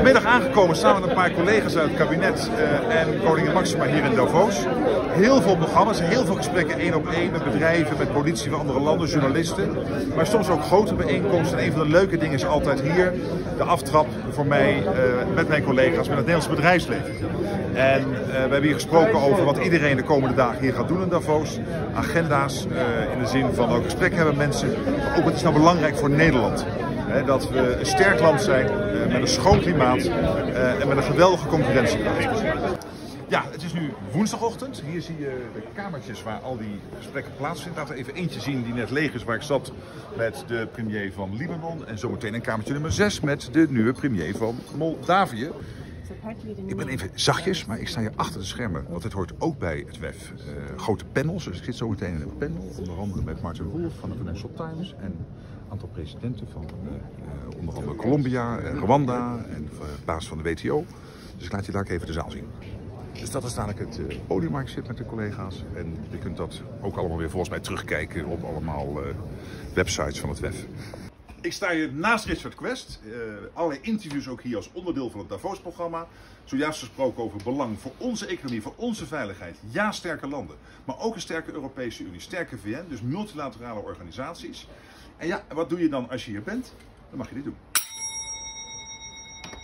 Vanmiddag aangekomen samen met een paar collega's uit het kabinet uh, en koningin Maxima hier in Davos. Heel veel programma's, heel veel gesprekken één op één met bedrijven, met politie van andere landen, journalisten. Maar soms ook grote bijeenkomsten. En een van de leuke dingen is altijd hier de aftrap voor mij uh, met mijn collega's, met het Nederlands bedrijfsleven. En uh, we hebben hier gesproken over wat iedereen de komende dagen hier gaat doen in Davos. Agenda's in de zin van ook gesprekken hebben mensen. Maar ook wat is nou belangrijk voor Nederland dat we een sterk land zijn uh, met een schoon klimaat uh, en met een geweldige concurrentiekracht. Ja, het is nu woensdagochtend. Hier zie je de kamertjes waar al die gesprekken plaatsvinden. Laten we even eentje zien die net leeg is, waar ik zat met de premier van Libanon. En zometeen een kamertje nummer 6 met de nieuwe premier van Moldavië. Ik ben even zachtjes, maar ik sta hier achter de schermen. Want het hoort ook bij het WEF. Uh, grote panels, dus ik zit zo meteen in een panel. Onder andere met Martin Wolf van de Financial Times. En een aantal presidenten van uh, onder andere Colombia en Rwanda. En uh, baas van de WTO. Dus ik laat je daar even de zaal zien. Dus dat is dadelijk het podium waar ik zit met de collega's. En je kunt dat ook allemaal weer volgens mij terugkijken op allemaal websites van het WEF. Ik sta hier naast Richard Quest. Uh, allerlei interviews ook hier als onderdeel van het Davos-programma. Zojuist gesproken over belang voor onze economie, voor onze veiligheid. Ja, sterke landen. Maar ook een sterke Europese Unie, sterke VN, dus multilaterale organisaties. En ja, wat doe je dan als je hier bent? Dan mag je dit doen.